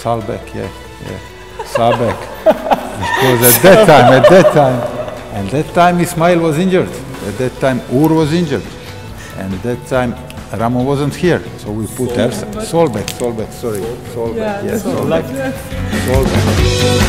Salbeck, yeah, yeah, Salbeck. because at that time, at that time, and that time Ismail was injured. At that time, Ur was injured. And at that time, Ramo wasn't here, so we put Solbeck. Solbeck, Solbeck, sorry. Solbeck, yes, Solbeck. Solbeck.